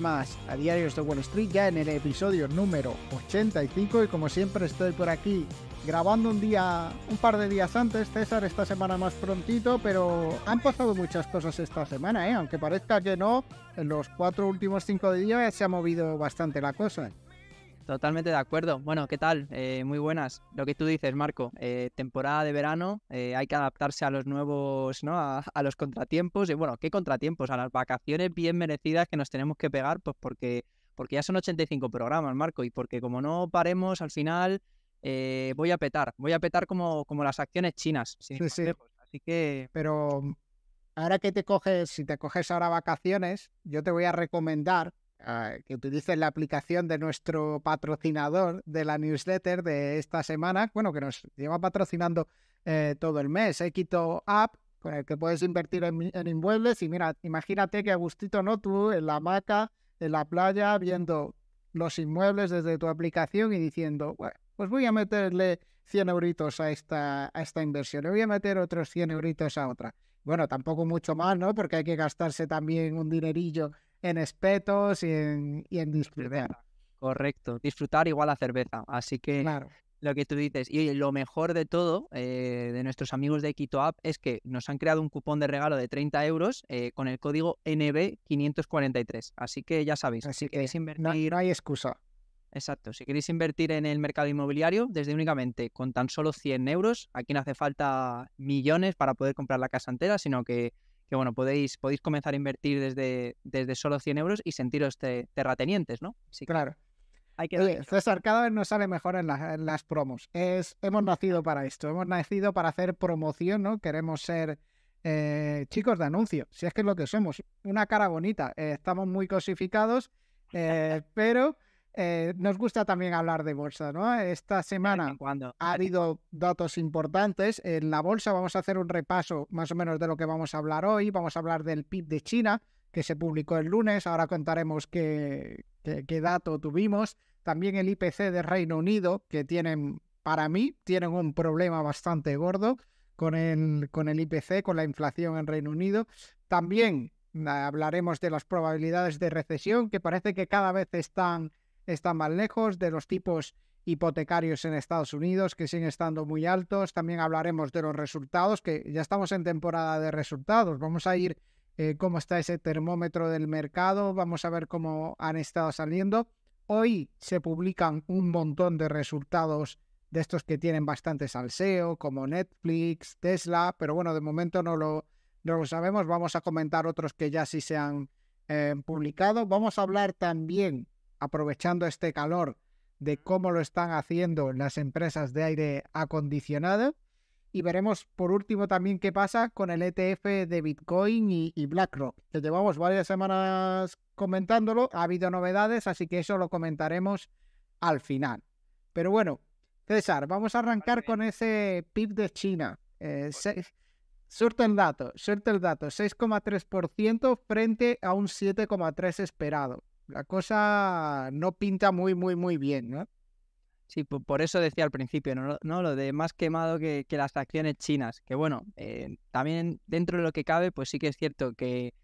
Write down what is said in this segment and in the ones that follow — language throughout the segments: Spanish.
Más a Diarios de Wall Street, ya en el episodio número 85 y como siempre estoy por aquí grabando un día, un par de días antes, César, esta semana más prontito, pero han pasado muchas cosas esta semana, ¿eh? aunque parezca que no, en los cuatro últimos cinco días se ha movido bastante la cosa. Totalmente de acuerdo. Bueno, ¿qué tal? Eh, muy buenas. Lo que tú dices, Marco, eh, temporada de verano, eh, hay que adaptarse a los nuevos, ¿no? A, los contratiempos. Y bueno, ¿qué contratiempos? A las vacaciones bien merecidas que nos tenemos que pegar, pues porque, porque ya son 85 programas, Marco, y porque como no paremos, al final voy a petar. Voy a petar como, como las acciones chinas. Sí, sí. Así que. Pero ahora que te coges, si te coges ahora vacaciones, yo te voy a recomendar Ah, que utilices la aplicación de nuestro patrocinador de la newsletter de esta semana, bueno, que nos lleva patrocinando eh, todo el mes, Equito App, con el que puedes invertir en, inmuebles. Y mira, imagínate que a gustito, ¿no? Tú en la hamaca, en la playa, viendo los inmuebles desde tu aplicación y diciendo, bueno, pues voy a meterle 100 euritos a esta, a esta inversión, le voy a meter otros 100 euritos a otra. Bueno, tampoco mucho más, ¿no? Porque hay que gastarse también un dinerillo en espetos y en, y en disfrutar. Correcto, disfrutar igual a cerveza. Así que claro. lo que tú dices. Y lo mejor de todo, eh, de nuestros amigos de Quito App, es que nos han creado un cupón de regalo de 30 euros eh, con el código NB543. Así que ya sabéis, si queréis invertir... no hay excusa. Exacto. Si queréis invertir en el mercado inmobiliario, desde únicamente con tan solo 100 euros, aquí no hace falta millones para poder comprar la casa entera, sino que que bueno, podéis, podéis comenzar a invertir desde, desde solo 100 euros y sentiros terratenientes, ¿no? Sí, claro. Hay que César, cada vez nos sale mejor en, las promos. Es, hemos nacido para esto, hemos nacido para hacer promoción, ¿no? Queremos ser eh, chicos de anuncio, si es que es lo que somos. Una cara bonita, eh, estamos muy cosificados, eh, pero eh, nos gusta también hablar de bolsa, ¿no? Esta semana ha habido datos importantes. En la bolsa vamos a hacer un repaso más o menos de lo que vamos a hablar hoy. Vamos a hablar del PIB de China, que se publicó el lunes. Ahora contaremos qué, qué, dato tuvimos. También el IPC de Reino Unido, que tienen, para mí, tienen un problema bastante gordo con el, con el IPC, con la inflación en Reino Unido. También hablaremos de las probabilidades de recesión, que parece que cada vez están están más lejos, de los tipos hipotecarios en Estados Unidos que siguen estando muy altos. También hablaremos de los resultados, que ya estamos en temporada de resultados. Vamos a ir eh, cómo está ese termómetro del mercado, vamos a ver cómo han estado saliendo. Hoy se publican un montón de resultados de estos que tienen bastante salseo, como Netflix, Tesla, pero bueno, de momento no lo, no lo sabemos. Vamos a comentar otros que ya sí se han eh, publicado. Vamos a hablar también aprovechando este calor de cómo lo están haciendo las empresas de aire acondicionado. Y veremos por último también qué pasa con el ETF de Bitcoin y, BlackRock, que llevamos varias semanas comentándolo. Ha habido novedades, así que eso lo comentaremos al final. Pero bueno, César, vamos a arrancar con ese PIB de China. Eh, suerte el dato, suerte el dato, 6,3% frente a un 7,3% esperado la cosa no pinta muy, muy, muy bien, ¿no? Sí, por eso decía al principio, ¿no? Lo de más quemado que, las acciones chinas. Que bueno, eh, también dentro de lo que cabe, pues sí que es cierto que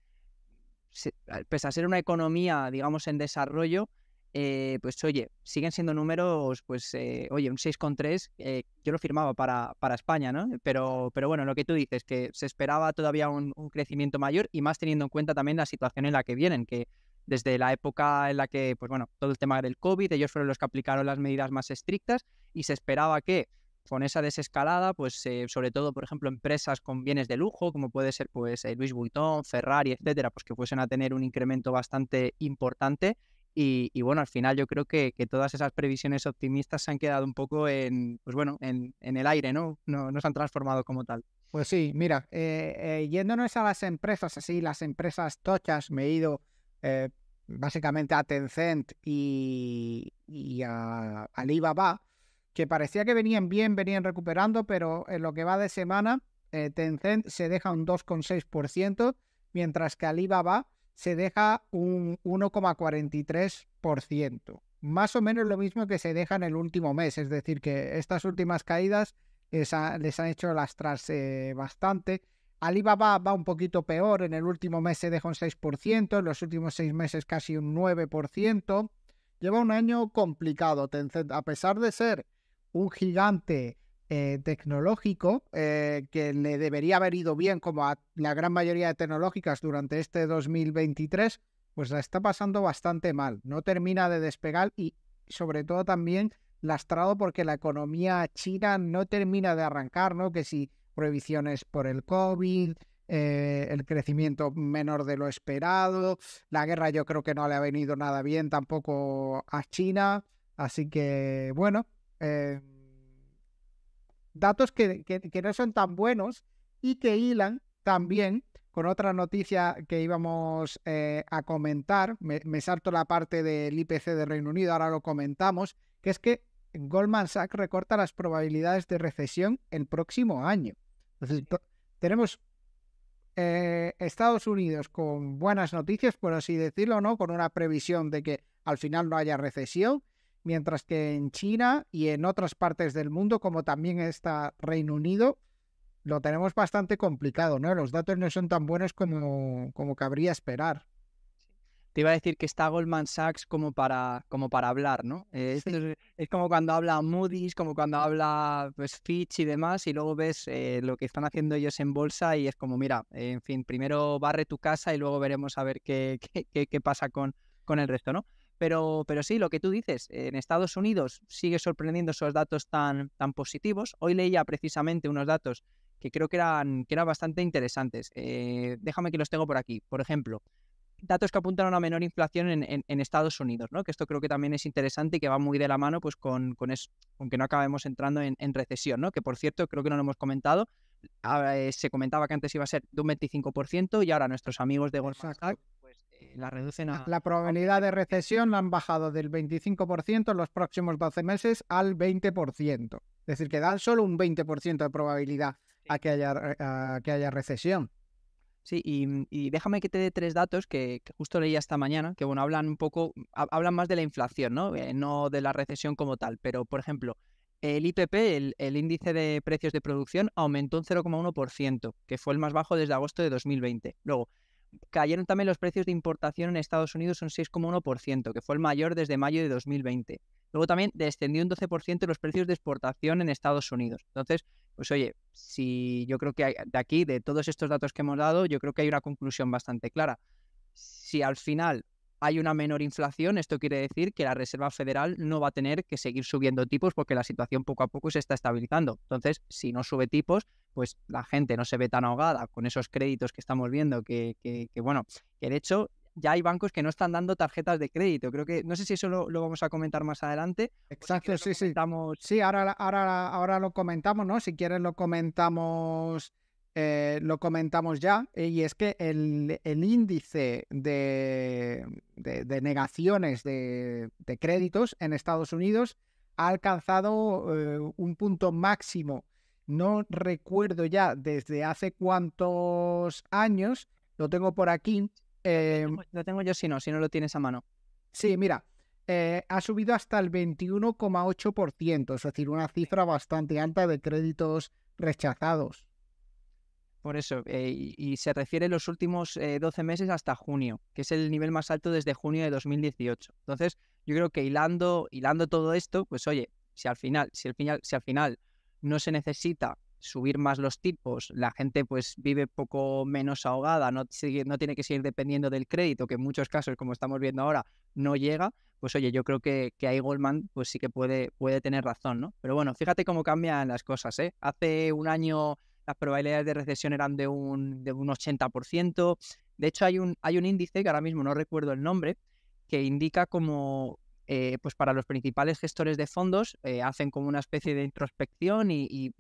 pese a ser una economía, digamos, en desarrollo, eh, pues oye, siguen siendo números, pues eh, oye, un 6,3, yo lo firmaba para, para España, ¿no? Pero, pero bueno, lo que tú dices, que se esperaba todavía un, crecimiento mayor y más teniendo en cuenta también la situación en la que vienen, que desde la época en la que, pues bueno, todo el tema del COVID, ellos fueron los que aplicaron las medidas más estrictas y se esperaba que con esa desescalada, pues eh, sobre todo, por ejemplo, empresas con bienes de lujo, como puede ser pues eh, Luis Vuitton, Ferrari, etcétera, pues que fuesen a tener un incremento bastante importante. Y, bueno, al final yo creo que, todas esas previsiones optimistas se han quedado un poco en, pues bueno, en, el aire, ¿no? ¿no? No se han transformado como tal. Pues sí, mira, eh, yéndonos a las empresas así, las empresas tochas, me he ido eh, básicamente a Tencent y, a Alibaba, que parecía que venían bien, venían recuperando, pero en lo que va de semana, eh, Tencent se deja un 2,6%, mientras que Alibaba se deja un 1,43%. Más o menos lo mismo que se deja en el último mes, es decir, que estas últimas caídas les, han hecho lastrarse bastante. Alibaba va un poquito peor, en el último mes se dejó un 6%, en los últimos seis meses casi un 9%. Lleva un año complicado, Tencent, a pesar de ser un gigante eh, tecnológico eh, que le debería haber ido bien como a la gran mayoría de tecnológicas durante este 2023, pues la está pasando bastante mal. No termina de despegar y sobre todo también lastrado porque la economía china no termina de arrancar, ¿no? Que si prohibiciones por el COVID, eh, el crecimiento menor de lo esperado, la guerra yo creo que no le ha venido nada bien tampoco a China, así que bueno, eh, datos que, no son tan buenos y que hilan también con otra noticia que íbamos eh, a comentar, me, salto la parte del IPC de Reino Unido, ahora lo comentamos, que es que Goldman Sachs recorta las probabilidades de recesión el próximo año. Entonces, tenemos eh, Estados Unidos con buenas noticias, por así decirlo, ¿no? Con una previsión de que al final no haya recesión, mientras que en China y en otras partes del mundo, como también está Reino Unido, lo tenemos bastante complicado, ¿no? Los datos no son tan buenos como, como cabría esperar te iba a decir que está Goldman Sachs como para, como para hablar, ¿no? Eh, es, como cuando habla Moody's, como cuando habla pues, Fitch y demás, y luego ves eh, lo que están haciendo ellos en bolsa y es como, mira, en fin, primero barre tu casa y luego veremos a ver qué, qué, qué, pasa con, con el resto, ¿no? Pero, pero sí, lo que tú dices, en Estados Unidos sigue sorprendiendo esos datos tan, tan positivos. Hoy leía precisamente unos datos que creo que eran, que eran bastante interesantes. Eh, déjame que los tengo por aquí. Por ejemplo, datos que apuntan a una menor inflación en, Estados Unidos, ¿no? Que esto creo que también es interesante y que va muy de la mano pues con, con, eso, que no acabemos entrando en, recesión, ¿no? Que por cierto, creo que no lo hemos comentado, ah, eh, se comentaba que antes iba a ser de un 25% y ahahora nuestros amigos de Goldman Sachs pues, eh, la reducen a... La probabilidad de recesión la han bajado del 25% en los próximos 12 meses al 20%. Es decir, que dan solo un 20% de probabilidad a que haya, a que haya recesión. Sí, mm, y, déjame que te dé tres datos que, justo leí esta mañana, que bueno, hablan un poco, hablan más de la inflación, ¿no? Eh, no de la recesión como tal, pero por ejemplo, el IPP, el, el índice de precios de producción, aumentó un 0,1%, que fue el más bajo desde agosto de 2020. Luego, cayeron también los precios de importación en Estados Unidos un 6,1%, que fue el mayor desde mayo de 2020. Luego también descendió un 12% los precios de exportación en Estados Unidos. Entonces, pues oye, si yo creo que de aquí, de todos estos datos que hemos dado, yo creo que hay una conclusión bastante clara. Si al final hay una menor inflación, esto quiere decir que la Reserva Federal no va a tener que seguir subiendo tipos porque la situación poco a poco se está estabilizando. Entonces, si no sube tipos, pues la gente no se ve tan ahogada con esos créditos que estamos viendo, que, que, bueno, que de hecho ya hay bancos que no están dando tarjetas de crédito. Creo que, no sé si eso lo, vamos a comentar más adelante. Exacto, sí, sí. Sí, ahora, ahora, ahora lo comentamos, ¿no? Si quieres lo comentamos, eh, lo comentamos ya. Y es que el, índice de, de, negaciones de, créditos en Estados Unidos ha alcanzado eh, un punto máximo. No recuerdo ya desde hace cuántos años, lo tengo por aquí, lo tengo yo si no, si no lo tienes a mano. Sí, mira, eh, ha subido hasta el 21,8%, es decir, una cifra bastante alta de créditos rechazados. Por eso, eh, y, se refiere los últimos 12 eh, meses hasta junio, que es el nivel más alto desde junio de 2018. Entonces, yo creo que hilando, hilando todo esto, pues oye, si al final, si al final, si al final no se necesita subir más los tipos, la gente pues vive poco menos ahogada, no, no tiene que seguir dependiendo del crédito, que en muchos casos, como estamos viendo ahora, no llega, pues oye, yo creo que, que ahí Goldman pues sí que puede, puede tener razón, ¿no? Pero bueno, fíjate cómo cambian las cosas, ¿eh? Hace un año las probabilidades de recesión eran de un, de un 80%, de hecho hay un, hay un índice, que ahora mismo no recuerdo el nombre, que indica como eh, pues para los principales gestores de fondos eh, hacen como una especie de introspección y,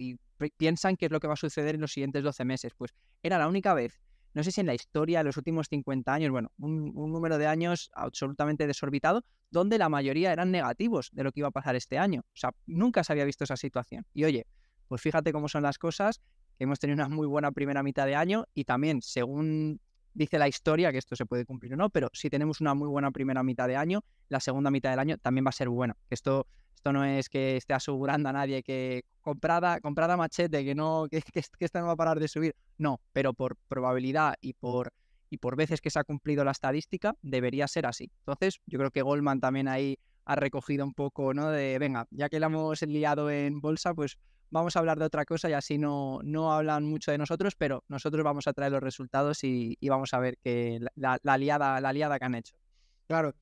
piensan qué es lo que va a suceder en los siguientes 12 meses. Pues era la única vez, no sé si en la historia, en los últimos 50 años, bueno, un, número de años absolutamente desorbitado, donde la mayoría eran negativos de lo que iba a pasar este año. O sea, nunca se había visto esa situación. Y oye, pues fíjate cómo son las cosas, hemos tenido una muy buena primera mitad de año y también, según dice la historia que esto se puede cumplir o no, pero si tenemos una muy buena primera mitad de año, la segunda mitad del año también va a ser buena. Esto, esto no es que esté asegurando a nadie que comprada, comprada machete, que no, que, que, esta no va a parar de subir. No, pero por probabilidad y por, y por veces que se ha cumplido la estadística, debería ser así. Entonces, yo creo que Goldman también ahí ha recogido un poco, ¿no? De, venga, ya que la hemos liado en bolsa, pues vamos a hablar de otra cosa y así no, no hablan mucho de nosotros, pero nosotros vamos a traer los resultados y, vamos a ver que la, la, liada, la liada que han hecho. Claro,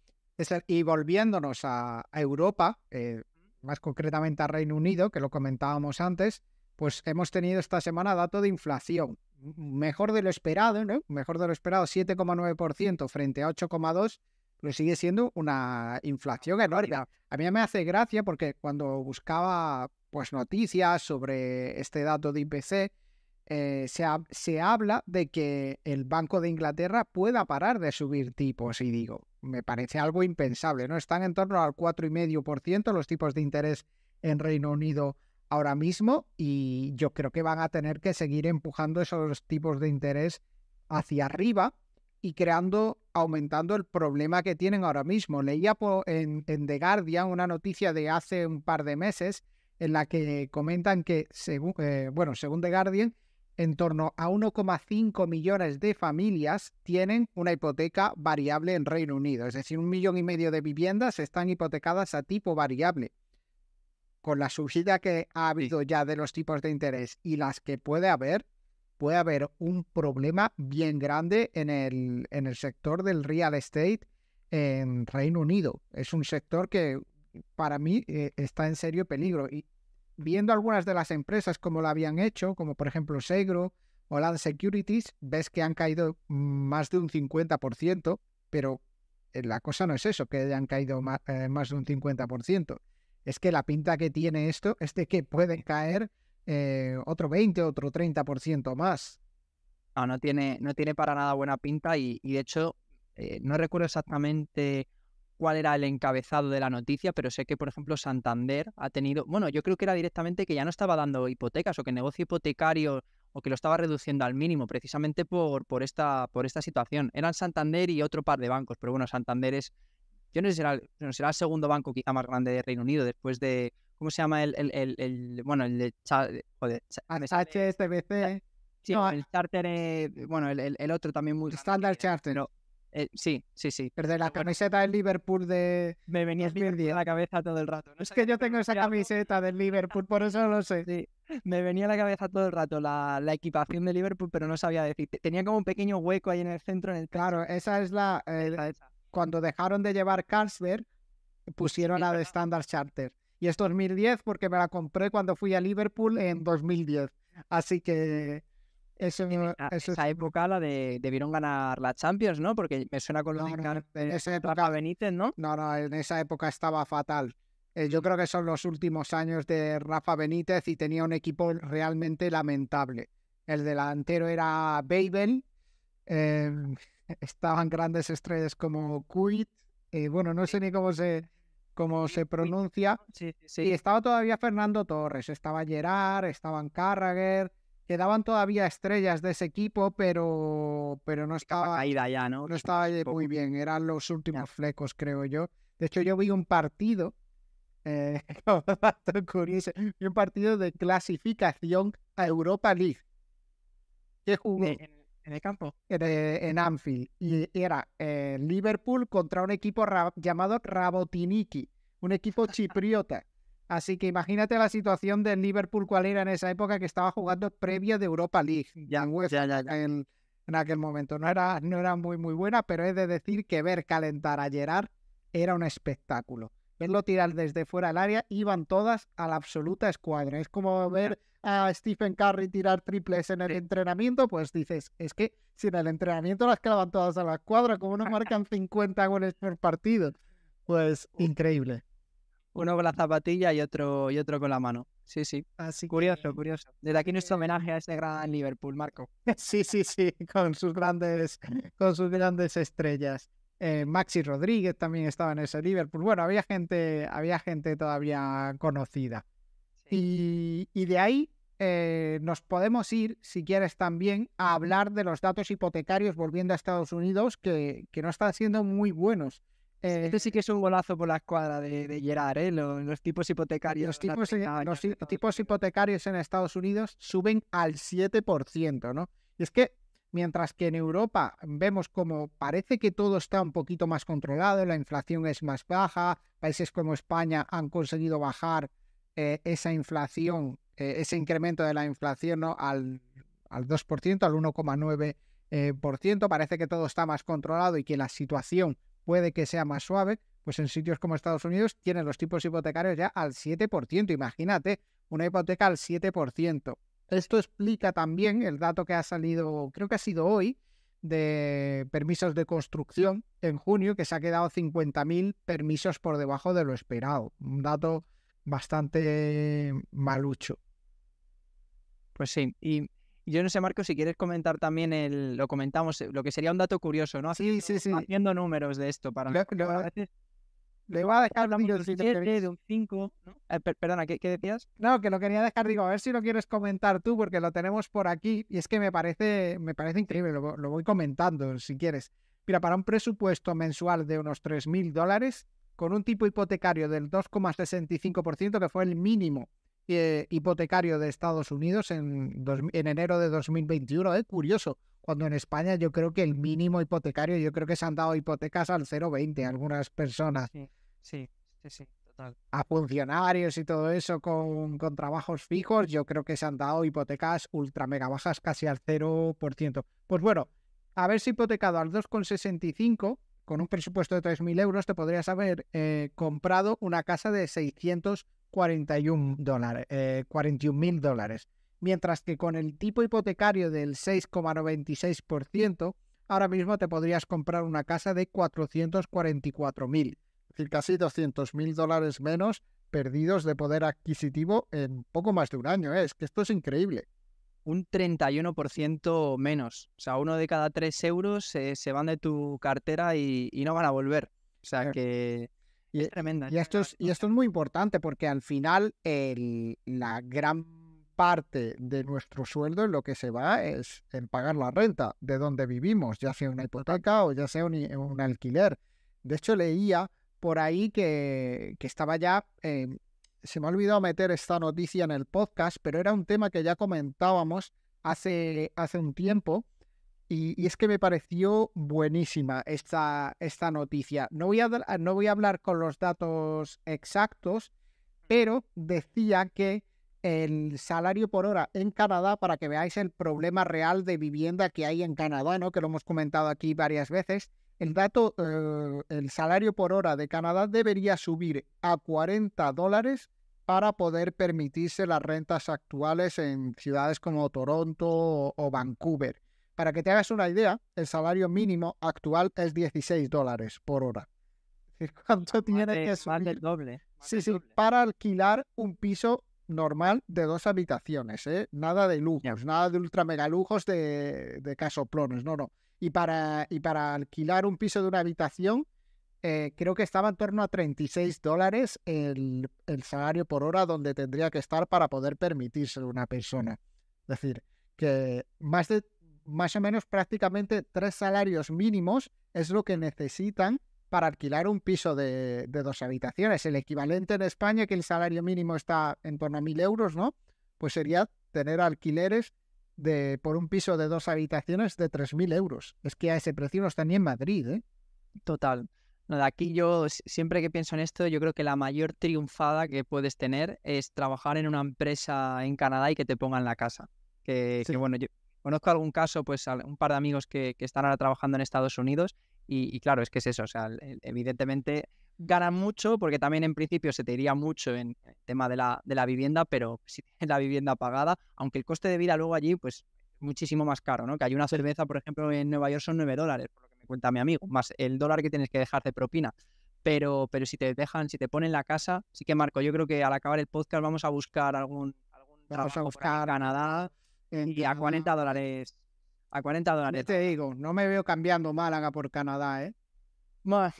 y volviéndonos a, Europa, eh, más concretamente a Reino Unido, que lo comentábamos antes, pues hemos tenido esta semana dato de inflación. Mejor de lo esperado, ¿no? Mejor de lo esperado, 7,9% frente a 8,2%, pero sigue siendo una inflación enorme. A mí me hace gracia porque cuando buscaba pues noticias sobre este dato de IPC, eh, se, se, habla de que el Banco de Inglaterra pueda parar de subir tipos y digo, me parece algo impensable, ¿no? Están en torno al 4,5% los tipos de interés en Reino Unido ahora mismo y yo creo que van a tener que seguir empujando esos tipos de interés hacia arriba y creando, aumentando el problema que tienen ahora mismo. Leía en, en The Guardian una noticia de hace un par de meses en la que comentan que, según, eh, bueno, según The Guardian, en torno a 1,5 millones de familias tienen una hipoteca variable en Reino Unido. Es decir, un millón y medio de viviendas están hipotecadas a tipo variable. Con la subida que ha habido ya de los tipos de interés y las que puede haber, puede haber un problema bien grande en el, en el sector del real estate en Reino Unido. Es un sector que para mí eh, está en serio peligro. Y viendo algunas de las empresas como lo habían hecho, como por ejemplo Segro o Land Securities, ves que han caído más de un 50%, pero eh, la cosa no es eso, que hayan caído eh, más, de un 50%. Es que la pinta que tiene esto es de que puede caer otro 20, otro 30% más. No, tiene, no tiene para nada buena pinta y, de hecho, no recuerdo exactamente cuál era el encabezado de la noticia, pero sé que, por ejemplo, Santander ha tenido, bueno, yo creo que era directamente que ya no estaba dando hipotecas o que negocio hipotecario o que lo estaba reduciendo al mínimo precisamente por, por, esta, por esta situación. Eran Santander y otro par de bancos, pero bueno, Santander es, yo no sé si será, será el segundo banco quizá más grande de Reino Unido después de, ¿cómo se llama el, el, el, bueno, el de, joder, HSBC. Sí, el Charter, bueno, el, otro también muy... Standard Charter. Eh, sí, sí, sí. Pero de la camiseta del Liverpool de. Me venía a la cabeza todo el rato. Es que yo tengo esa camiseta del Liverpool, por eso lo sé. Sí. Me venía a la cabeza todo el rato la, equipación de Liverpool, pero no sabía decir. Tenía como un pequeño hueco ahí en el centro. En el... Claro, esa es la. Cuando dejaron de llevar Carlsberg, pusieron la de Standard Charter. Y es 2010 porque me la compré cuando fui a Liverpool en 2010. Así que eso, esa época la de debieron ganar la Champions, ¿no? Porque me suena con lo de, esa época, Benítez, ¿no? No, no, en esa época estaba fatal. Eh, yo creo que son los últimos años de Rafa Benítez y tenía un equipo realmente lamentable. El delantero era Babel, em, estaban grandes estrellas como Kuit, eh, bueno, no sé ni cómo se, cómo se pronuncia. Sí, sí, Y estaba todavía Fernando Torres, estaba Gerard, estaban Carragher quedaban todavía estrellas de ese equipo, pero, pero no estaba, caída ya, ¿no? No estaba muy bien, eran los últimos flecos, creo yo. De hecho, yo vi un partido, eh, curioso, vi un partido de clasificación a Europa League. Que jugó en, el campo. En, Anfield. Y era eh, Liverpool contra un equipo llamado Rabotiniki, un equipo chipriota. Así que imagínate la situación del Liverpool cuál era en esa época que estaba jugando previa de Europa League ya, en, aquel momento. No era, no era muy muy buena, pero he de decir que ver calentar a Gerard era un espectáculo. Verlo tirar desde fuera del área, iban todas a la absoluta escuadra. Es como ver a Stephen Curry tirar triples en el entrenamiento, pues dices, es que si en el entrenamiento las quedaban todas a la escuadra, como no marcan 50 goles por partido? Pues increíble. Uno con la zapatilla y otro, y otro con la mano. Sí, sí. Así curioso, curioso. Desde aquí nuestro homenaje a ese gran Liverpool, Marco. Sí, sí, sí, con sus grandes, con sus grandes estrellas. Eh, Maxi Rodríguez también estaba en ese Liverpool. Bueno, había gente, había gente todavía conocida. Y, de ahí eh, nos podemos ir, si quieres también, a hablar de los datos hipotecarios volviendo a Estados Unidos, que, que no están siendo muy buenos. este sí que es un golazo por la escuadra de, de Gerard, ¿eh? los, tipos hipotecarios. Los, tipos, los tipos hipotecarios en Estados Unidos suben al 7%, ¿no? Y es que mientras que en Europa vemos como parece que todo está un poquito más controlado, la inflación es más baja, países como España han conseguido bajar eh, esa inflación, eh, ese incremento de la inflación ¿no? al, al 2%, al 1,9%, eh, parece que todo está más controlado y que la situación puede que sea más suave, pues en sitios como Estados Unidos tienen los tipos hipotecarios ya al 7%, imagínate, una hipoteca al 7%. Esto explica también el dato que ha salido, creo que ha sido hoy, de permisos de construcción en junio, que se ha quedado 50.000 permisos por debajo de lo esperado. Un dato bastante malucho. Pues sí, y yo no sé, Marco, si quieres comentar también el, lo comentamos, lo que sería un dato curioso, ¿no? sí, sí, sí. Haciendo números de esto para... Le voy a dejar de un 7, de un 5. Eh, perdona, ¿qué, decías? No, que lo quería dejar, digo, a ver si lo quieres comentar tú, porque lo tenemos por aquí y es que me parece, me parece increíble, lo, lo voy comentando si quieres. Mira, para un presupuesto mensual de unos 3.000 dólares, con un tipo hipotecario del 2,65%, que fue el mínimo eh, hipotecario de Estados Unidos en, en enero de 2021. Es curioso, cuando en España yo creo que el mínimo hipotecario, yo creo que se han dado hipotecas al 0,20 algunas personas. Sí, sí, sí, total. A funcionarios y todo eso con, con trabajos fijos, yo creo que se han dado hipotecas ultra mega bajas casi al 0%. Pues bueno, haberse hipotecado al 2,65 con un presupuesto de 3.000 euros te podrías haber eh, comprado una casa de 641 dólares, eh, 41.000 dólares mientras que con el tipo hipotecario del 6,96%, ahora mismo te podrías comprar una casa de 444.000, es decir, casi 200.000 dólares menos perdidos de poder adquisitivo en poco más de un año. ¿eh? Es que esto es increíble. Un 31% menos. O sea, uno de cada tres euros se van de tu cartera y, no van a volver. O sea que... es tremenda. Y esto es, y esto es muy importante porque al final el, la gran parte de nuestro sueldo en lo que se va es en pagar la renta de donde vivimos, ya sea una hipoteca o ya sea un, alquiler. De hecho, leía por ahí que, que estaba ya, se me ha olvidado meter esta noticia en el podcast, pero era un tema que ya comentábamos hace, hace un tiempo. Y, es que me pareció buenísima esta, esta noticia. No voy, a, no voy a hablar con los datos exactos, pero decía que el salario por hora en Canadá para que veáis el problema real de vivienda que hay en Canadá, ¿no? Que lo hemos comentado aquí varias veces. El dato, eh, el salario por hora de Canadá debería subir a 40 dólares para poder permitirse las rentas actuales en ciudades como Toronto o, Vancouver. Para que te hagas una idea, el salario mínimo actual es 16 dólares por hora. ¿Cuánto tiene que subir? doble. Sí, sí, para alquilar un piso normal de dos habitaciones, ¿eh? Nada de lujos, nada de ultra mega lujos de, de casoplones, no, no. Y para, y para alquilar un piso de una habitación, eh, creo que estaba en torno a 36 dólares el, el, salario por hora donde tendría que estar para poder permitirse una persona. Es decir, que más de más o menos prácticamente tres salarios mínimos es lo que necesitan para alquilar un piso de, dos habitaciones. El equivalente en España, que el salario mínimo está en torno a mil euros, ¿no? Pues sería tener alquileres de, por un piso de dos habitaciones de 3.000 euros. Es que a ese precio no está ni en Madrid, ¿eh? Total. No, de aquí yo, siempre que pienso en esto, yo creo que la mayor triunfada que puedes tener es trabajar en una empresa en Canadá y que te pongan la casa. Que, bueno, yo conozco algún caso, pues un par de amigos que, que están ahora trabajando en Estados Unidos y, claro, es que es eso, o sea, evidentemente ganan mucho porque también en principio se te iría mucho en el tema de la, de la vivienda, pero si tienes la vivienda pagada, aunque el coste de vida luego allí, pues muchísimo más caro, ¿no? Que hay una cerveza, por ejemplo, en Nueva York son 9 dólares, por lo que me cuenta mi amigo, más el dólar que tienes que dejar de propina. Pero, pero si te dejan, si te ponen la casa, sí que Marco, yo creo que al acabar el podcast vamos a buscar algún, algún vamos a buscar Canadá y a 40 dólares a 40 dólares. te digo, no me veo cambiando Málaga por Canadá, ¿eh?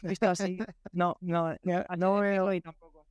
Visto así. No, no, no, veo.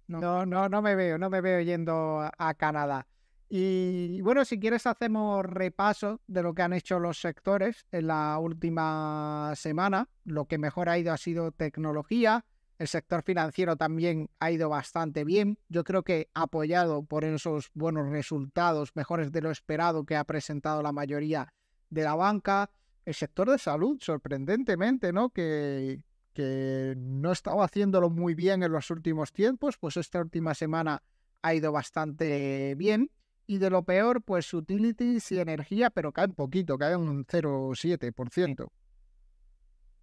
No. no, no, me veo, no me veo yendo a, Canadá. Y bueno, si quieres hacemos repaso de lo que han hecho los sectores en la última semana. Lo que mejor ha ido ha sido tecnología. El sector financiero también ha ido bastante bien. Yo creo que apoyado por esos buenos resultados, mejores de lo esperado que ha presentado la mayoría de la banca. El sector de salud, sorprendentemente, ¿no? Que, que no estaba haciéndolo muy bien en los últimos tiempos, pues esta última semana ha ido bastante bien. Y de lo peor, pues utilities y energía, pero cae un poquito, cae un 0,7%.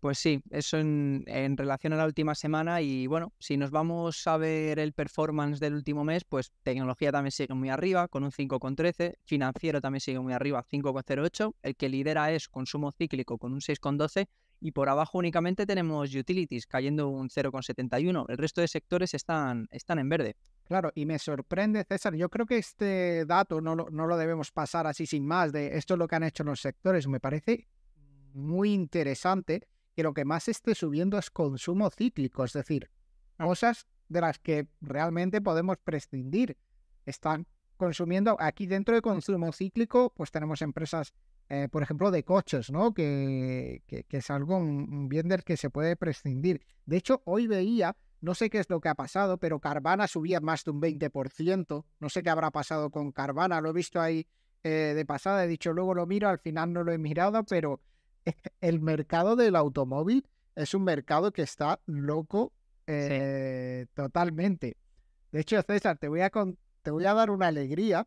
Pues sí, eso en, relación a la última semana y bueno, si nos vamos a ver el performance del último mes, pues tecnología también sigue muy arriba con un 5,13, financiero también sigue muy arriba, 5,08, el que lidera es consumo cíclico con un 6,12 y por abajo únicamente tenemos utilities cayendo un 0,71, el resto de sectores están, están en verde. Claro, y me sorprende, César, yo creo que este dato no lo, no lo debemos pasar así sin más, de esto es lo que han hecho los sectores, me parece muy interesante que lo que más esté subiendo es consumo cíclico, es decir, cosas de las que realmente podemos prescindir. Están consumiendo, aquí dentro de consumo cíclico, pues tenemos empresas, eh, por ejemplo, de coches, ¿no? Que, que, que es algo, un bien del que se puede prescindir. De hecho, hoy veía no sé qué es lo que ha pasado, pero Carvana subía más de un 20%. No sé qué habrá pasado con Carvana. Lo he visto ahí eh, de pasada. He dicho, luego lo miro. Al final no lo he mirado, pero el mercado del automóvil es un mercado que está loco eh, totalmente. De hecho, César, te voy a, te voy a dar una alegría.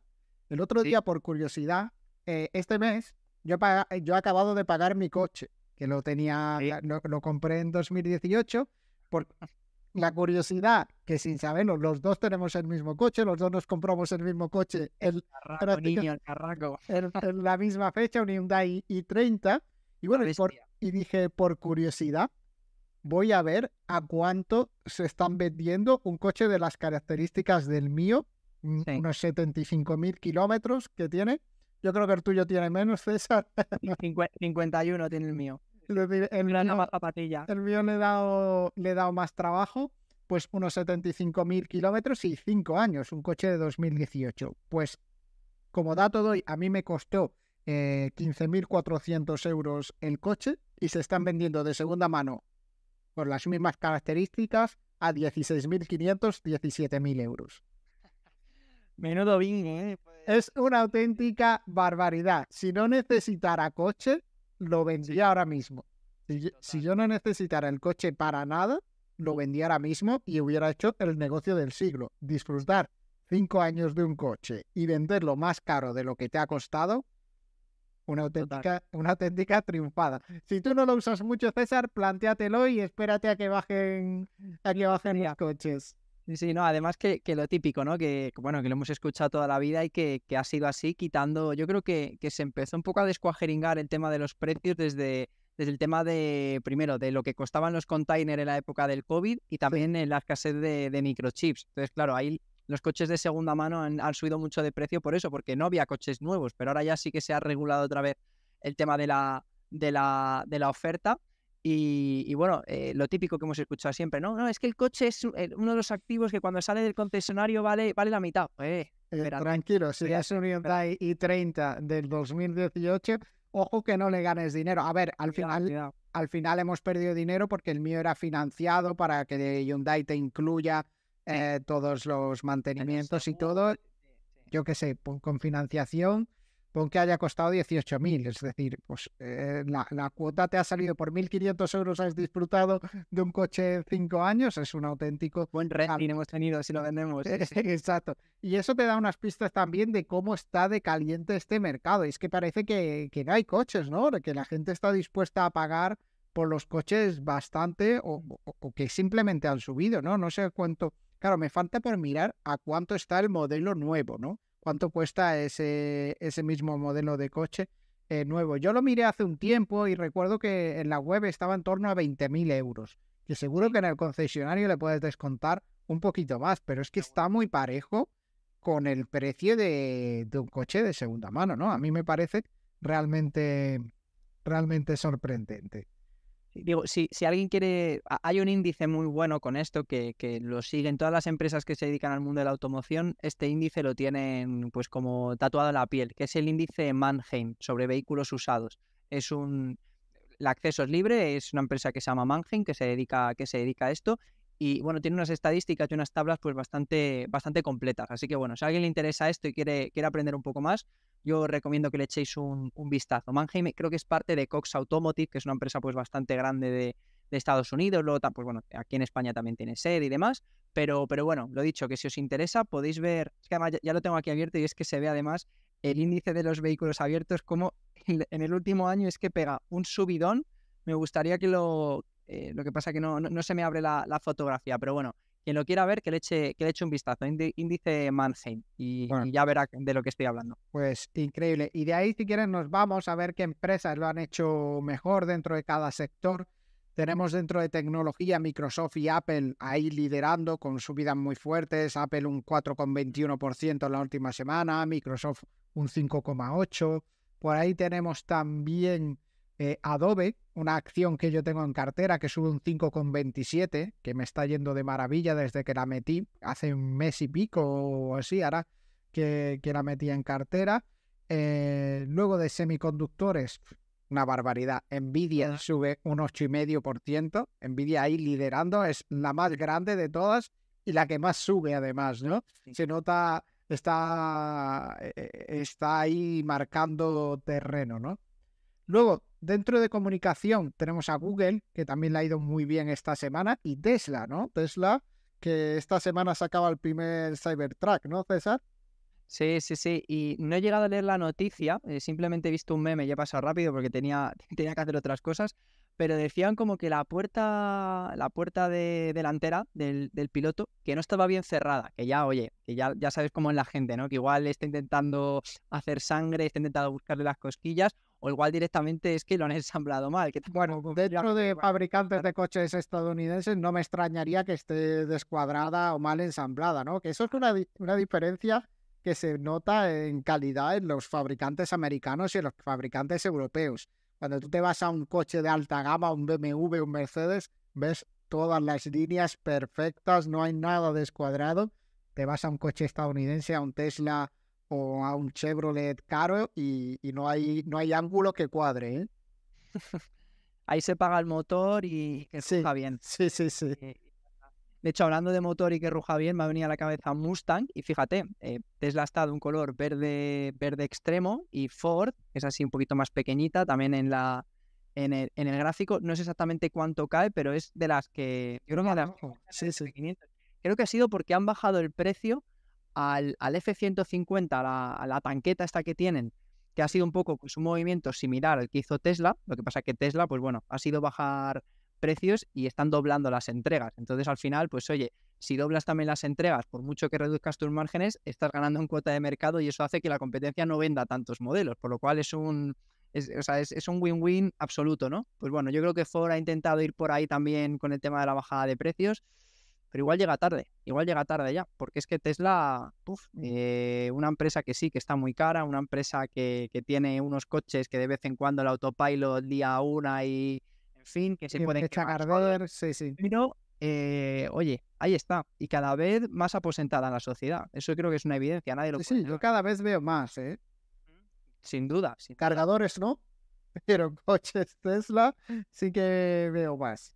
El otro día, por curiosidad, eh, este mes yo, yo he acabado de pagar mi coche, que lo tenía, lo, lo compré en 2018. Por, la curiosidad, que sin saberlo, los dos tenemos el mismo coche, los dos nos compramos el mismo coche el, en, la misma fecha, un Hyundai i30. Y bueno, y, dije, por curiosidad, voy a ver a cuánto se están vendiendo un coche de las características del mío, unos 75 mil kilómetros que tiene. Yo creo que el tuyo tiene menos, César. 51 tiene el mío el, mío, el mío le he, dado, le he dado más trabajo, pues unos 75.000 kilómetros y 5 años, un coche de 2018. Pues como dato doy, a mí me costó eh, 15.400 euros el coche y se están vendiendo de segunda mano por las mismas características a 16.500, 17.000 euros. Menudo bingo, ¿eh? Pues es una auténtica barbaridad. Si no necesitara coche, lo vendía ahora mismo. Si yo, no necesitara el coche para nada, lo vendía ahora mismo y hubiera hecho el negocio del siglo. Disfrutar cinco años de un coche y venderlo más caro de lo que te ha costado, una auténtica, una auténtica triunfada. Si tú no lo usas mucho, César, planteatelo y espérate a que bajen, a que bajen los coches. Sí, no, además que, que, lo típico, ¿no? Que, bueno, que lo hemos escuchado toda la vida y que, que ha sido así, quitando, yo creo que, que, se empezó un poco a descuajeringar el tema de los precios desde, desde el tema de, primero, de lo que costaban los containers en la época del COVID y también en la escasez de, de, microchips. Entonces, claro, ahí los coches de segunda mano han, han, subido mucho de precio por eso, porque no había coches nuevos, pero ahora ya sí que se ha regulado otra vez el tema de la, de la, de la oferta. Y, bueno, eh, lo típico que hemos escuchado siempre, ¿no? No, es que el coche es uno de los activos que cuando sale del concesionario vale, vale la mitad. Eh, eh, tranquilo, si es un Hyundai i30 del 2018, ojo que no le ganes dinero. A ver, al final, al final hemos perdido dinero porque el mío era financiado para que Hyundai te incluya todos los mantenimientos y todo. Yo qué sé, con financiación pon que haya costado 18.000, es decir, pues eh, la, cuota te ha salido por 1.500 euros, has disfrutado de un coche 5 años, es un auténtico... Buen renting hemos tenido si lo vendemos. Exacto. Y eso te da unas pistas también de cómo está de caliente este mercado. Y es que parece que, que no hay coches, ¿no? Que la gente está dispuesta a pagar por los coches bastante o, o que simplemente han subido, ¿no? No sé cuánto... Claro, me falta por mirar a cuánto está el modelo nuevo, ¿no? cuánto cuesta ese, ese mismo modelo de coche eh, nuevo. Yo lo miré hace un tiempo y recuerdo que en la web estaba en torno a 20.000 euros, que seguro que en el concesionario le puedes descontar un poquito más, pero es que está muy parejo con el precio de, de un coche de segunda mano, ¿no? A mí me parece realmente, realmente sorprendente. Digo, si, si alguien quiere, hay un índice muy bueno con esto que, que lo siguen todas las empresas que se dedican al mundo de la automoción, este índice lo tienen pues como tatuado en la piel, que es el índice Mannheim sobre vehículos usados. Es un, el acceso es libre, es una empresa que se llama Mannheim que se dedica, que se dedica a esto y bueno, tiene unas estadísticas y unas tablas pues bastante, bastante completas. Así que bueno, si a alguien le interesa esto y quiere, quiere aprender un poco más, yo recomiendo que le echéis un, vistazo. Mannheim creo que es parte de Cox Automotive, que es una empresa pues bastante grande de, Estados Unidos, luego pues bueno, aquí en España también tiene sede y demás, pero, pero bueno, lo dicho, que si os interesa podéis ver, es que además ya, lo tengo aquí abierto y es que se ve además el índice de los vehículos abiertos como en el último año es que pega un subidón, me gustaría que lo, eh, lo que pasa que no, no, se me abre la, la fotografía, pero bueno, quien lo quiera ver, que le eche, que le eche un vistazo. Índice Mannheim y, ya verá de lo que estoy hablando. Pues increíble. Y de ahí, si quieren, nos vamos a ver qué empresas lo han hecho mejor dentro de cada sector. Tenemos dentro de tecnología Microsoft y Apple ahí liderando con subidas muy fuertes. Apple un 4,21% en la última semana, Microsoft un 5,8%. Por ahí tenemos también eh, Adobe, una acción que yo tengo en cartera que sube un 5,27, que me está yendo de maravilla desde que la metí hace un mes y pico o así, ahora que, la metí en cartera. Eh, luego de semiconductores, una barbaridad. Nvidia sube un 8,5%. Nvidia ahí liderando, es la más grande de todas y la que más sube además, ¿no? Se nota, está, eh, está ahí marcando terreno, ¿no? Luego, dentro de comunicación tenemos a Google, que también le ha ido muy bien esta semana, y Tesla, ¿no? Tesla, que esta semana sacaba el primer Cybertruck, ¿no, César? Sí, sí, sí. Y no he llegado a leer la noticia, eh, simplemente he visto un meme y he pasado rápido porque tenía, tenía que hacer otras cosas. Pero decían como que la puerta, la puerta de, delantera del, del, piloto, que no estaba bien cerrada, que ya, oye, que ya, ya sabes cómo es la gente, ¿no? Que igual está intentando hacer sangre, está intentando buscarle las cosquillas, o igual directamente es que lo han ensamblado mal. Que bueno, dentro de fabricantes de coches estadounidenses no me extrañaría que esté descuadrada o mal ensamblada, ¿no? Que eso es una, una diferencia que se nota en calidad en los fabricantes americanos y en los fabricantes europeos. Cuando tú te vas a un coche de alta gama, un BMW, un Mercedes, ves todas las líneas perfectas, no hay nada descuadrado. Te vas a un coche estadounidense, a un Tesla o a un Chevrolet caro y, no, hay, no hay ángulo que cuadre. ¿eh? Ahí se paga el motor y que ruja bien. Sí, sí, sí. De hecho, hablando de motor y que ruja bien, me ha venido a la cabeza Mustang y fíjate, eh, Tesla está de un color verde, verde extremo y Ford es así un poquito más pequeñita también en la en el, en el gráfico. No sé exactamente cuánto cae, pero es de las que yo creo que, las, sí, sí. creo que ha sido porque han bajado el precio al, F-150, a la, tanqueta esta que tienen, que ha sido un poco pues, un movimiento similar al que hizo Tesla, lo que pasa que Tesla, pues bueno, ha sido bajar precios y están doblando las entregas. Entonces, al final, pues oye, si doblas también las entregas, por mucho que reduzcas tus márgenes, estás ganando en cuota de mercado y eso hace que la competencia no venda tantos modelos, por lo cual es un, es, es, un win-win absoluto, ¿no? Pues bueno, yo creo que Ford ha intentado ir por ahí también con el tema de la bajada de precios pero igual llega tarde, igual llega tarde ya, porque es que Tesla, eh, una empresa que sí, que está muy cara, una empresa que, tiene unos coches que de vez en cuando el autopilot día una y, en fin, que se pueden cargar, sí, sí. Pero, eh, oye, ahí está, y cada vez más aposentada en la sociedad, eso creo que es una evidencia, nadie lo Sí, sí yo cada vez veo más, ¿eh? Sin duda. Sin Cargadores, ¿no? Pero coches Tesla sí que veo más.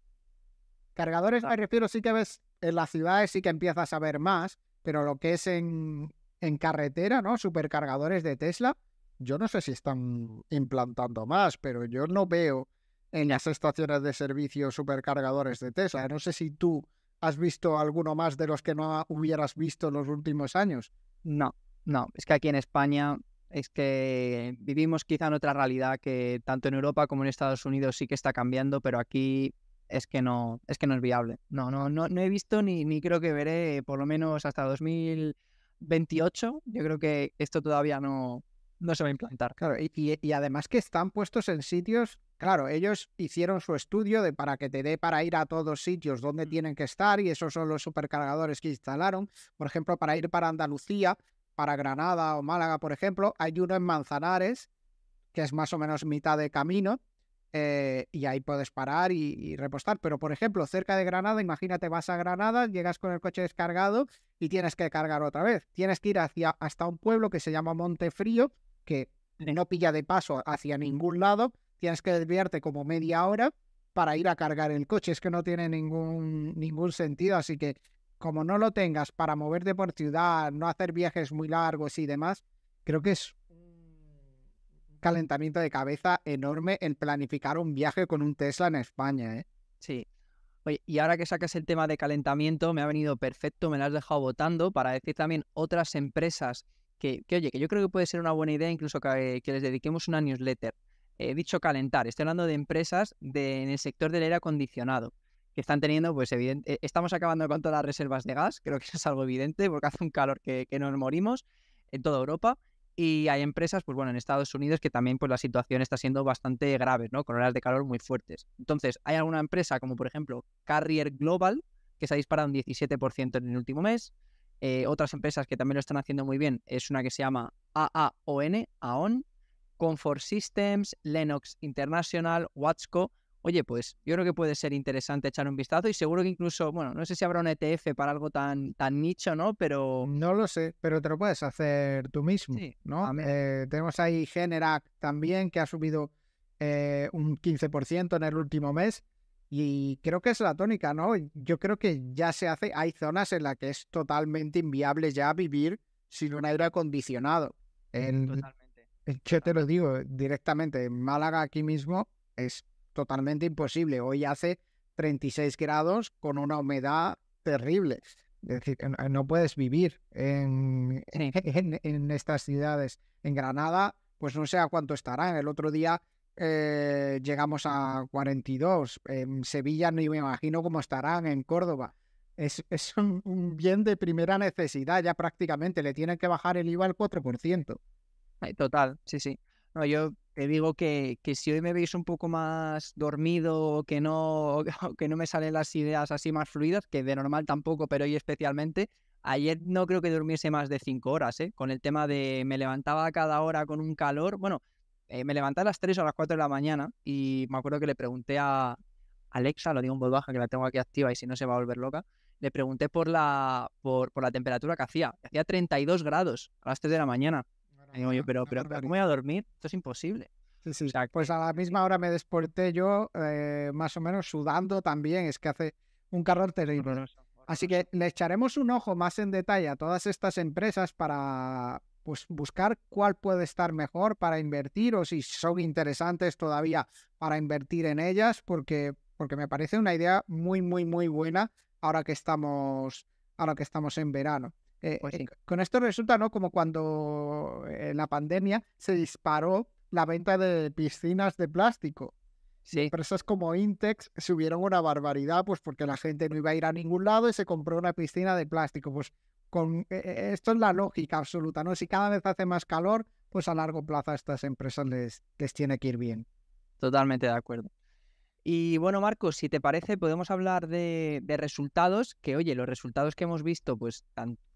Cargadores, me refiero, sí que ves en las ciudades sí que empiezas a ver más, pero lo que es en, en carretera, ¿no? Supercargadores de Tesla, yo no sé si están implantando más, pero yo no veo en las estaciones de servicio supercargadores de Tesla. No sé si tú has visto alguno más de los que no hubieras visto en los últimos años. No, no, es que aquí en España es que vivimos quizá en otra realidad que tanto en Europa como en Estados Unidos sí que está cambiando, pero aquí es que no, es que no es viable. No, no, no, no he visto ni, ni creo que veré por lo menos hasta 2028. Yo creo que esto todavía no, no se va a implantar. Claro, y, y, además que están puestos en sitios, claro, ellos hicieron su estudio de para que te dé para ir a todos sitios donde mm. tienen que estar y esos son los supercargadores que instalaron. Por ejemplo, para ir para Andalucía, para Granada o Málaga, por ejemplo, hay uno en Manzanares, que es más o menos mitad de camino, eh, y ahí puedes parar y, repostar. Pero, por ejemplo, cerca de Granada, imagínate, vas a Granada, llegas con el coche descargado y tienes que cargar otra vez. Tienes que ir hacia, hasta un pueblo que se llama Montefrío, que no pilla de paso hacia ningún lado. Tienes que desviarte como media hora para ir a cargar el coche. Es que no tiene ningún, ningún sentido. Así que, como no lo tengas para moverte por ciudad, no hacer viajes muy largos y demás, creo que es calentamiento de cabeza enorme el planificar un viaje con un Tesla en España, ¿eh? Sí. Oye, y ahora que sacas el tema de calentamiento, me ha venido perfecto, me lo has dejado votando para decir también otras empresas que, oye, que yo creo que puede ser una buena idea incluso que, les dediquemos una newsletter. He dicho calentar, estoy hablando de empresas en el sector del aire acondicionado que están teniendo, pues evidente, eh, estamos acabando con todas las reservas de gas, creo que eso es algo evidente porque hace un calor que, que nos morimos en toda Europa y hay empresas, pues bueno, en Estados Unidos que también pues la situación está siendo bastante grave, ¿no? Con horas de calor muy fuertes. Entonces, hay alguna empresa como por ejemplo Carrier Global, que se ha disparado un 17% en el último mes. Eh, otras empresas que también lo están haciendo muy bien es una que se llama AAON, AON, Comfort Systems, Lennox International, Watsco, oye, pues yo creo que puede ser interesante echar un vistazo y seguro que incluso, bueno, no sé si habrá un ETF para algo tan, tan nicho, ¿no? Pero... No lo sé, pero te lo puedes hacer tú mismo, ¿no? Eh, tenemos ahí Generac también, que ha subido eh, un 15% en el último mes. Y creo que es la tónica, ¿no? Yo creo que ya se hace, hay zonas en las que es totalmente inviable ya vivir sin un aire acondicionado. Totalmente. Yo te lo digo directamente, en Málaga aquí mismo es totalmente imposible. Hoy hace 36 grados con una humedad terrible. Es decir, no puedes vivir en, en, estas ciudades. En Granada, pues no sé a cuánto estará. El otro día eh, llegamos a 42. En Sevilla no me imagino cómo estarán. En Córdoba. Es, es un, bien de primera necesidad ya prácticamente. Le tienen que bajar el IVA al 4%. Total, sí, sí. No, yo te digo que, que, si hoy me veis un poco más dormido, que no, que no me salen las ideas así más fluidas, que de normal tampoco, pero hoy especialmente, ayer no creo que durmiese más de cinco horas, ¿eh? Con el tema de me levantaba cada hora con un calor, bueno, eh, me levanté a las 3 o a las 4 de la mañana y me acuerdo que le pregunté a Alexa, lo digo en voz baja, que la tengo aquí activa y si no se va a volver loca, le pregunté por la, por, por la temperatura que hacía. Hacía 32 grados a las 3 de la mañana digo yo, pero, pero, ¿cómo voy a dormir? Esto es imposible. Sí, sí. pues a la misma hora me desperté yo, eh, más o menos sudando también. Es que hace un calor terrible. Así que le echaremos un ojo más en detalle a todas estas empresas para pues, buscar cuál puede estar mejor para invertir o si son interesantes todavía para invertir en ellas, porque, porque me parece una idea muy, muy, muy buena ahora que estamos, ahora que estamos en verano. Eh, pues eh, con esto resulta, ¿no? Como cuando en la pandemia se disparó la venta de piscinas de plástico. Sí. Empresas como Intex subieron una barbaridad, pues porque la gente no iba a ir a ningún lado y se compró una piscina de plástico. Pues con eh, esto es la lógica absoluta, ¿no? Si cada vez hace más calor, pues a largo plazo a estas empresas les, les tiene que ir bien. Totalmente de acuerdo. Y bueno, Marcos, si te parece, podemos hablar de, resultados, que oye, los resultados que hemos visto, pues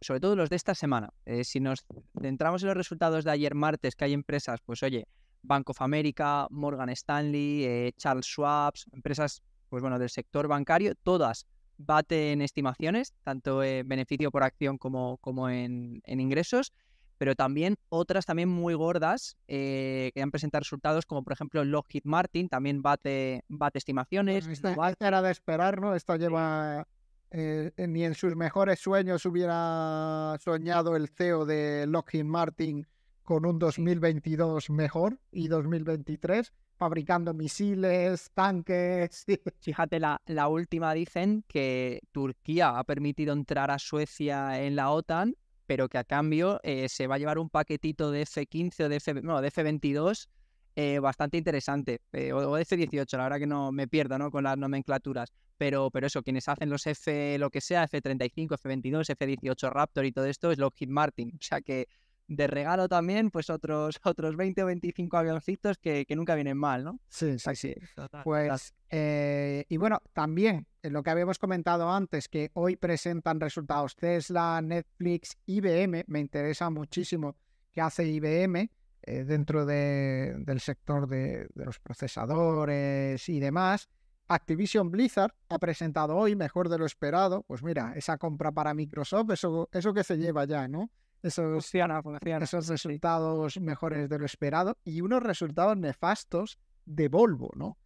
sobre todo los de esta semana. Eh, si nos centramos en los resultados de ayer martes, que hay empresas, pues oye, Bank of America, Morgan Stanley, eh, Charles Schwab, empresas, pues bueno, del sector bancario, todas baten estimaciones, tanto en beneficio por acción como, como en, en ingresos pero también otras también muy gordas eh, que han presentado resultados, como por ejemplo Lockheed Martin, también bate, bate estimaciones. esta, era de esperar, ¿no? Esto lleva... Eh, ni en sus mejores sueños hubiera soñado el CEO de Lockheed Martin con un 2022 mejor y 2023 fabricando misiles, tanques. Fíjate, la, la última dicen que Turquía ha permitido entrar a Suecia en la OTAN pero que a cambio eh, se va a llevar un paquetito de F15 o de, F, no, de F22 eh, bastante interesante, eh, o, de F18, la verdad que no me pierdo ¿no? con las nomenclaturas, pero, pero eso, quienes hacen los F, lo que sea, F35, F22, F18 Raptor y todo esto es Lockheed Martin, o sea que de regalo también, pues otros, otros 20 o 25 avioncitos que, que nunca vienen mal, ¿no? Sí, sí, sí. pues, y bueno, también lo que habíamos comentado antes, que hoy presentan resultados Tesla, Netflix, IBM, me interesa muchísimo qué hace IBM, eh, dentro del sector de, los procesadores y demás. Activision Blizzard ha presentado hoy, mejor de lo esperado, pues mira, esa compra para Microsoft, eso, eso que se lleva ya, ¿no? Esos, esos resultados mejores de lo esperado y unos resultados nefastos de Volvo, ¿no?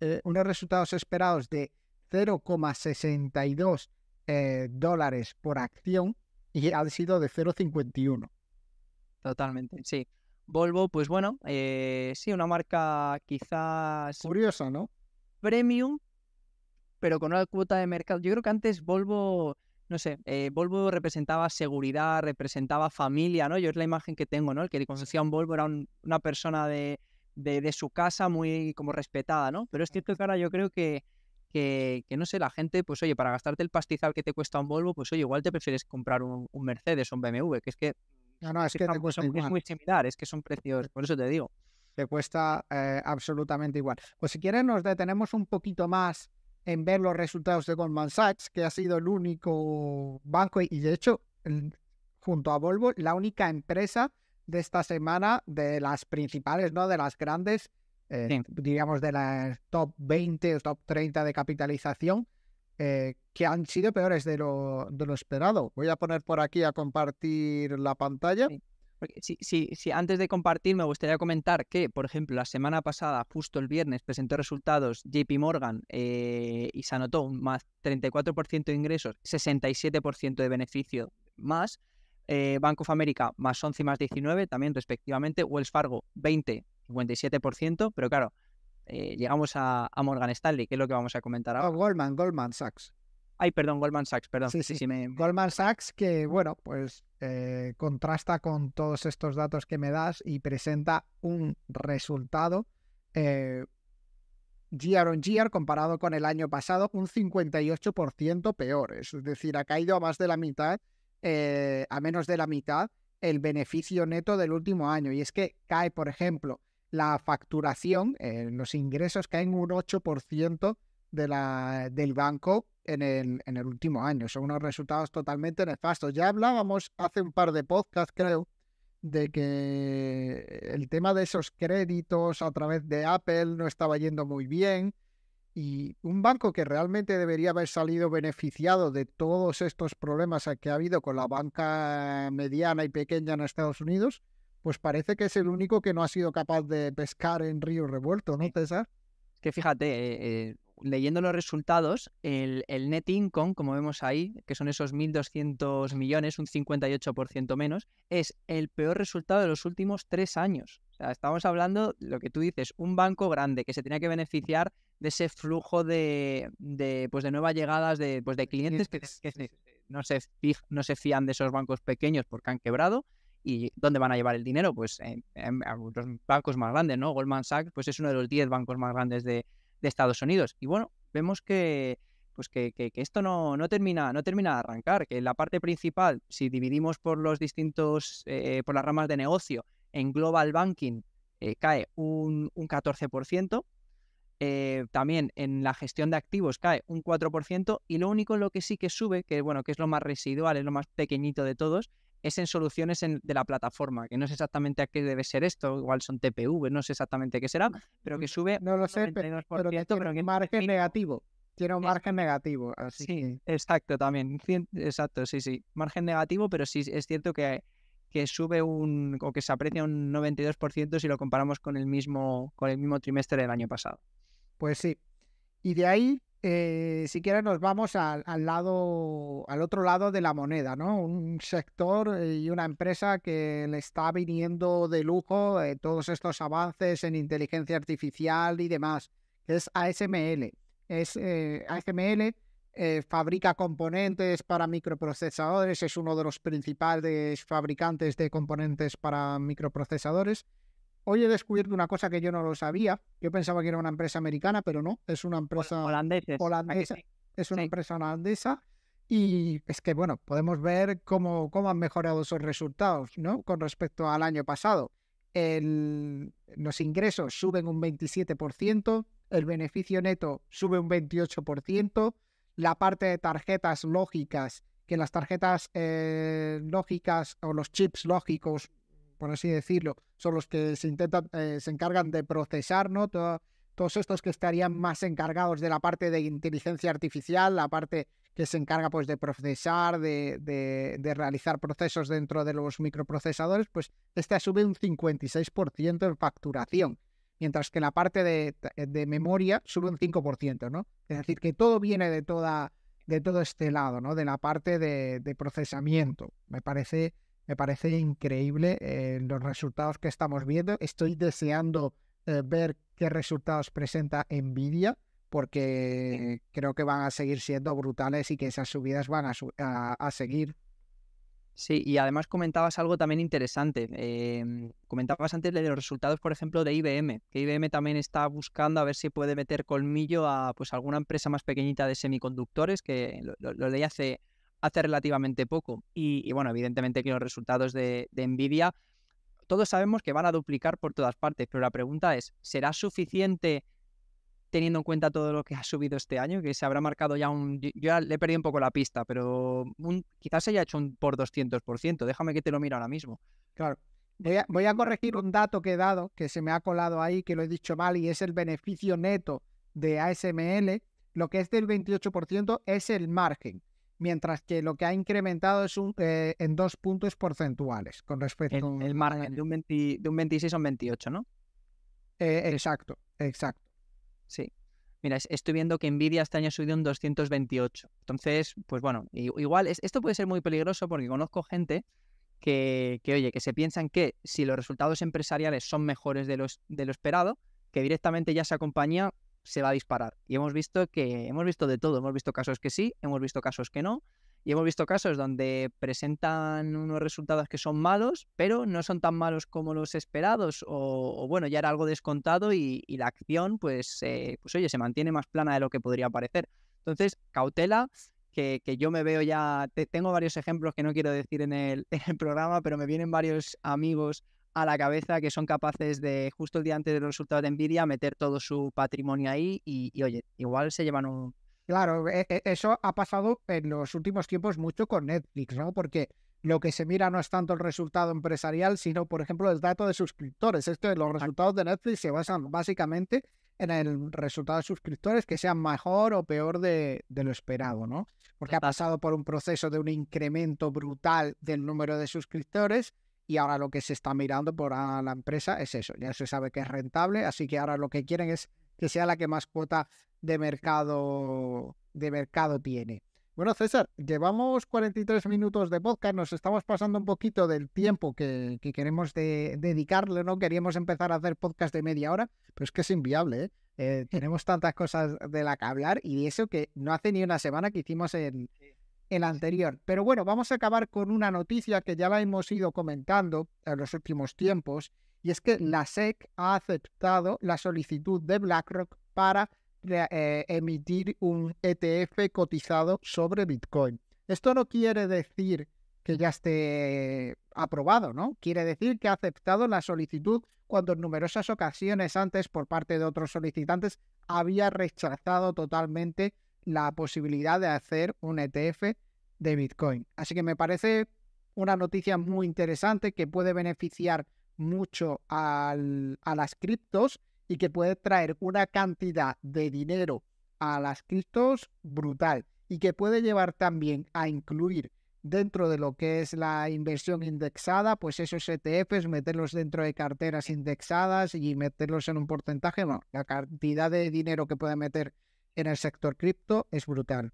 Eh, unos resultados esperados de 0,62 eh, dólares por acción y han sido de 0,51. Totalmente, sí. Volvo, pues bueno, eh, sí, una marca quizás... Curiosa, ¿no? Premium, pero con una cuota de mercado. Yo creo que antes Volvo, no sé, eh, Volvo representaba seguridad, representaba familia, ¿no? Yo es la imagen que tengo, ¿no? El que conocía a un Volvo era una persona de, de, su casa muy como respetada, ¿no? Pero es cierto que ahora yo creo que, que, no sé, la gente, pues oye, para gastarte el pastizal que te cuesta un Volvo, pues oye, igual te prefieres comprar un, un Mercedes o un BMW, que es que no, no, es que es muy similar, es que son precios, por eso te digo. Te cuesta eh, absolutamente igual. Pues si quieres nos detenemos un poquito más en ver los resultados de Goldman Sachs, que ha sido el único banco y de hecho, junto a Volvo, la única empresa de esta semana de las principales, ¿no? De las grandes, eh, diríamos de las top 20 o top 30 de capitalización, eh, que han sido peores de lo, de lo esperado. Voy a poner por aquí a compartir la pantalla. Sí. Sí, sí, antes de compartir me gustaría comentar que, por ejemplo, la semana pasada, justo el viernes, presentó resultados JP Morgan eh, y se anotó un más 34% de ingresos, 67% de beneficio más. Eh, Bank of America más 11 y más 19 también respectivamente. Wells Fargo 20, 57%, pero claro, eh, llegamos a, Morgan Stanley, que es lo que vamos a comentar ahora. Goldman, Goldman Sachs. Ay, perdón, Goldman Sachs, perdón. Sí, sí, sí. Goldman Sachs que, bueno, pues eh, contrasta con todos estos datos que me das y presenta un resultado eh, year on year comparado con el año pasado, un 58% peor. Es decir, ha caído a más de la mitad, a menos de la mitad, el beneficio neto del último año. Y es que cae, por ejemplo, la facturación, eh, los ingresos caen un 8% de la, del banco en el, en el último año. Son unos resultados totalmente nefastos. Ya hablábamos hace un par de podcasts, creo, de que el tema de esos créditos a través de Apple no estaba yendo muy bien. Y un banco que realmente debería haber salido beneficiado de todos estos problemas que ha habido con la banca mediana y pequeña en Estados Unidos, pues parece que es el único que no ha sido capaz de pescar en río revuelto, ¿no, César? Que fíjate, eh, eh, leyendo los resultados, el, net income, como vemos ahí, que son esos 1.200 millones, un 58% menos, es el peor resultado de los últimos tres años. O sea, estamos hablando, lo que tú dices, un banco grande que se tenía que beneficiar de ese flujo de, pues de nuevas llegadas de, pues de clientes que, no, se, no se fían de esos bancos pequeños porque han quebrado ¿Y dónde van a llevar el dinero? Pues en, los bancos más grandes, ¿no? Goldman Sachs pues es uno de los 10 bancos más grandes de, Estados Unidos. Y bueno, vemos que, pues que, esto no, no, termina, no termina de arrancar, que la parte principal, si dividimos por los distintos, eh, por las ramas de negocio, en Global Banking eh, cae un, un 14%, eh, también en la gestión de activos cae un 4%, y lo único en lo que sí que sube, que bueno, que es lo más residual, es lo más pequeñito de todos, es en soluciones de la plataforma, que no sé exactamente a qué debe ser esto, igual son TPV, no sé exactamente qué será, pero que sube. No lo sé, pero, que tiene un margen negativo. Tiene un margen negativo. Así sí, exacto, también. Exacto, sí, sí. Margen negativo, pero sí es cierto que, que sube un, o que se aprecia un 92% si lo comparamos con el mismo, con el mismo trimestre del año pasado. Pues sí. Y de ahí eh, si quieres nos vamos al, lado, al otro lado de la moneda, ¿no? Un sector eh, y una empresa que le está viniendo de lujo eh, todos estos avances en inteligencia artificial y demás, es ASML. Es ASML fabrica componentes para microprocesadores, es uno de los principales fabricantes de componentes para microprocesadores Hoy he descubierto una cosa que yo no lo sabía. Yo pensaba que era una empresa americana, pero no, es una empresa holandesa. Es una empresa holandesa. Y es que, bueno, podemos ver cómo, cómo han mejorado esos resultados, ¿no? Con respecto al año pasado. los ingresos suben un 27%, el beneficio neto sube un 28%, la parte de tarjetas lógicas, que las tarjetas eh, lógicas o los chips lógicos por así decirlo, son los que se intentan, eh, se encargan de procesar, ¿no? todos estos que estarían más encargados de la parte de inteligencia artificial, la parte que se encarga pues de procesar, de, de, realizar procesos dentro de los microprocesadores, pues este subido un 56% en facturación, mientras que la parte de, de, memoria sube un 5%, ¿no? Es decir, que todo viene de toda de todo este lado, ¿no? De la parte de, procesamiento. Me parece, me parece increíble eh, los resultados que estamos viendo. Estoy deseando eh, ver qué resultados presenta Nvidia porque creo que van a seguir siendo brutales y que esas subidas van a, seguir. Sí, y además comentabas algo también interesante. Em, comentabas antes de los resultados, por ejemplo, de IBM, que IBM también está buscando a ver si puede meter colmillo a pues alguna empresa más pequeñita de semiconductores, que lo, leí hace, hace relativamente poco. Y, bueno, evidentemente que los resultados de, Nvidia, todos sabemos que van a duplicar por todas partes, pero la pregunta es, ¿será suficiente? teniendo en cuenta todo lo que ha subido este año, que se habrá marcado ya un... Yo ya le he perdido un poco la pista, pero un, quizás se haya hecho un por 200%. Déjame que te lo mire ahora mismo. Claro. Voy a, voy a corregir un dato que he dado, que se me ha colado ahí, que lo he dicho mal, y es el beneficio neto de ASML. Lo que es del 28% es el margen, mientras que lo que ha incrementado es un, eh, en dos puntos porcentuales con respecto... El, el margen de un, de un 26 a un 28, ¿no? Eh, exacto, exacto. Sí. Mira, estoy viendo que Nvidia este año ha subido un 228. Entonces, pues bueno, igual esto puede ser muy peligroso porque conozco gente que, oye, que se piensan que si los resultados empresariales son mejores de, los, de lo esperado, que directamente ya esa compañía se va a disparar. Y hemos visto que hemos visto de todo. Hemos visto casos que sí, hemos visto casos que no. Y hemos visto casos donde presentan unos resultados que son malos, pero no son tan malos como los esperados, o, bueno, ya era algo descontado y, la acción, pues, eh, pues oye, se mantiene más plana de lo que podría parecer. Entonces, cautela, que, yo me veo ya, tengo varios ejemplos que no quiero decir en el programa, pero me vienen varios amigos a la cabeza que son capaces de, justo el día antes de los resultados de Nvidia, meter todo su patrimonio ahí y, y oye, igual se llevan un, Claro, e, e, eso ha pasado en los últimos tiempos mucho con Netflix, ¿no? Porque lo que se mira no es tanto el resultado empresarial, sino, por ejemplo, el dato de suscriptores. Es que los resultados de Netflix se basan básicamente en el resultado de suscriptores que sean mejor o peor de, lo esperado, ¿no? Porque ha pasado por un proceso de un incremento brutal del número de suscriptores y ahora lo que se está mirando por la empresa es eso. Ya se sabe que es rentable, así que ahora lo que quieren es que sea la que más cuota de mercado, de mercado tiene. Bueno, César, llevamos 43 minutos de podcast, nos estamos pasando un poquito del tiempo que, queremos dedicarle, ¿no? Queríamos empezar a hacer podcast de media hora, pero es que es inviable, ¿eh? Eh, tenemos tantas cosas de la que hablar y eso que no hace ni una semana que hicimos el, el anterior. Pero bueno, vamos a acabar con una noticia que ya la hemos ido comentando en los últimos tiempos, y es que la SEC ha aceptado la solicitud de BlackRock para eh, emitir un ETF cotizado sobre Bitcoin. Esto no quiere decir que ya esté aprobado, ¿no? Quiere decir que ha aceptado la solicitud cuando en numerosas ocasiones antes por parte de otros solicitantes había rechazado totalmente la posibilidad de hacer un ETF de Bitcoin. Así que me parece una noticia muy interesante que puede beneficiar mucho a las criptos y que puede traer una cantidad de dinero a las criptos brutal y que puede llevar también a incluir dentro de lo que es la inversión indexada, pues esos ETFs, meterlos dentro de carteras indexadas y meterlos en un porcentaje, no, la cantidad de dinero que puede meter en el sector cripto es brutal.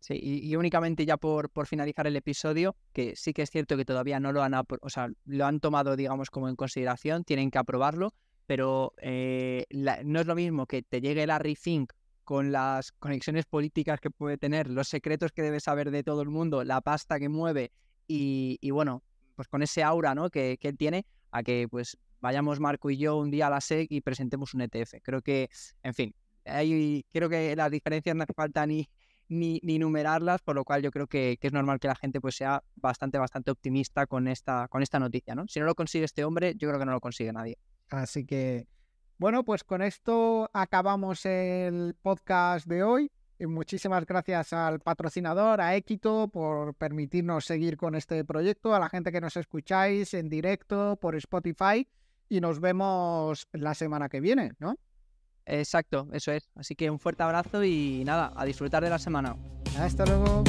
Sí, y, únicamente ya por, por, finalizar el episodio, que sí que es cierto que todavía no lo han, o sea, lo han tomado, digamos, como en consideración, tienen que aprobarlo, pero eh, no es lo mismo que te llegue Larry Fink con las conexiones políticas que puede tener, los secretos que debe saber de todo el mundo, la pasta que mueve y, bueno, pues con ese aura ¿no? que, él tiene, a que pues vayamos Marco y yo un día a la SEC y presentemos un ETF. Creo que, en fin, hay, creo que las diferencias no hace falta ni, ni, ni numerarlas, por lo cual yo creo que, que, es normal que la gente pues sea bastante, bastante optimista con esta, con esta noticia, ¿no? Si no lo consigue este hombre, yo creo que no lo consigue nadie. Así que, bueno, pues con esto acabamos el podcast de hoy. Muchísimas gracias al patrocinador, a Equito, por permitirnos seguir con este proyecto, a la gente que nos escucháis en directo por Spotify y nos vemos la semana que viene, ¿no? Exacto, eso es. Así que un fuerte abrazo y nada, a disfrutar de la semana. Hasta luego.